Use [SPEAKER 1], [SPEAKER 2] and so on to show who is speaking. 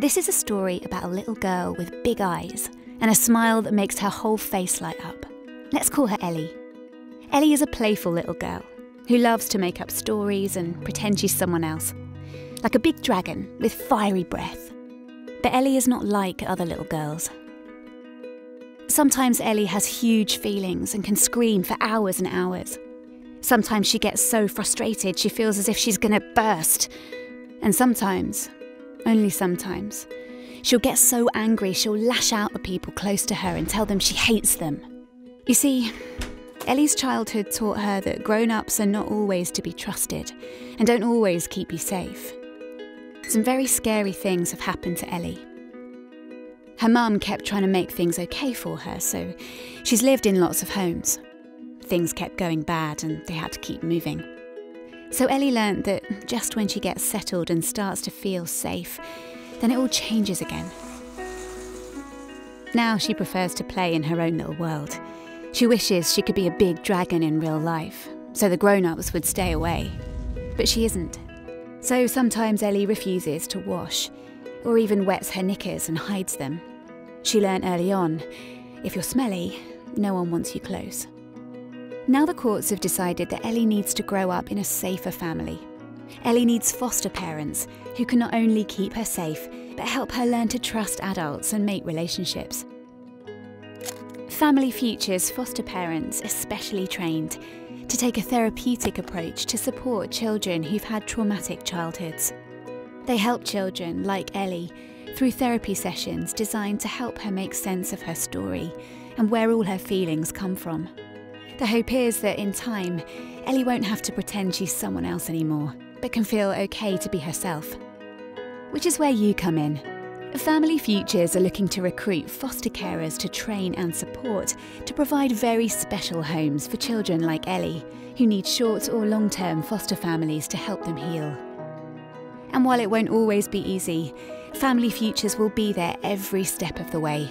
[SPEAKER 1] This is a story about a little girl with big eyes and a smile that makes her whole face light up. Let's call her Ellie. Ellie is a playful little girl who loves to make up stories and pretend she's someone else, like a big dragon with fiery breath. But Ellie is not like other little girls. Sometimes Ellie has huge feelings and can scream for hours and hours. Sometimes she gets so frustrated she feels as if she's going to burst. And sometimes, only sometimes, she'll get so angry she'll lash out at people close to her and tell them she hates them. You see, Ellie's childhood taught her that grown ups are not always to be trusted and don't always keep you safe. Some very scary things have happened to Ellie. Her mum kept trying to make things okay for her, so she's lived in lots of homes. Things kept going bad and they had to keep moving. So Ellie learnt that just when she gets settled and starts to feel safe, then it all changes again. Now she prefers to play in her own little world. She wishes she could be a big dragon in real life, so the grown ups would stay away. But she isn't. So sometimes Ellie refuses to wash, or even wets her knickers and hides them. She learnt early on if you're smelly, no one wants you close. Now the courts have decided that Ellie needs to grow up in a safer family. Ellie needs foster parents who can not only keep her safe, but help her learn to trust adults and make relationships. Family Futures foster parents are specially trained to take a therapeutic approach to support children who've had traumatic childhoods. They help children, like Ellie, through therapy sessions designed to help her make sense of her story and where all her feelings come from. The hope is that in time, Ellie won't have to pretend she's someone else anymore, but can feel okay to be herself. Which is where you come in. Family Futures are looking to recruit foster carers to train and support to provide very special homes for children like Ellie, who need short or long term foster families to help them heal. And while it won't always be easy, Family Futures will be there every step of the way